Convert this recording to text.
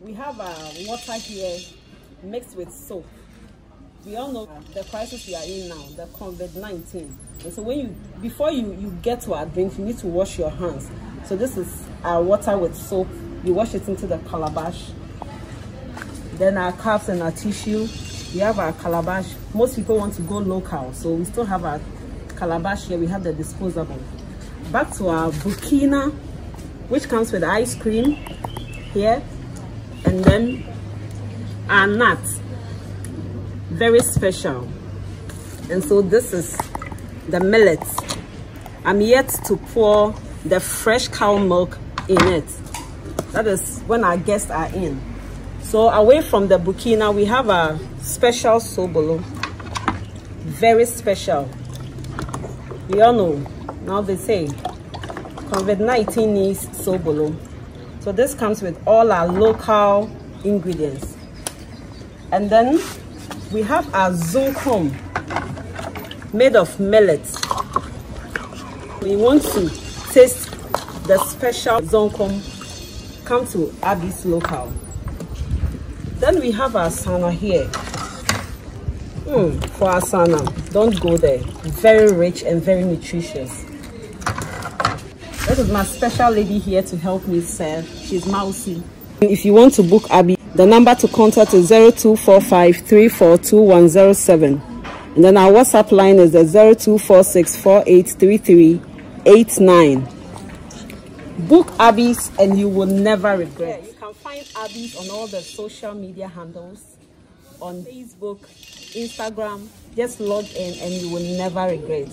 we have uh, water here mixed with soap. We all know the crisis we are in now, the COVID-19. And so when you, before you, you get to our drink, you need to wash your hands. So this is our water with soap. You wash it into the calabash. Then our cups and our tissue. We have our calabash. Most people want to go local, so we still have our calabash here. We have the disposable. Back to our Burkina, which comes with ice cream here. And then our nuts. Very special. And so this is the millet. I'm yet to pour the fresh cow milk in it. That is when our guests are in. So away from the Burkina, we have a special sobolo. Very special. We all know, now they say, COVID-19 needs sobolo. So this comes with all our local ingredients. And then we have our zunkum made of millet. We want to taste the special zonkom. Come to Abby's local. Then we have our sana here. Mm, for our sana, don't go there. Very rich and very nutritious. This is my special lady here to help me serve. She's Mousy. If you want to book Abby, the number to contact is 0245 And then our WhatsApp line is the 0246483389. Book Abby's and you will never regret. Yeah, you can find Abby's on all the social media handles on Facebook, Instagram. Just log in and you will never regret.